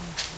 Mm-hmm.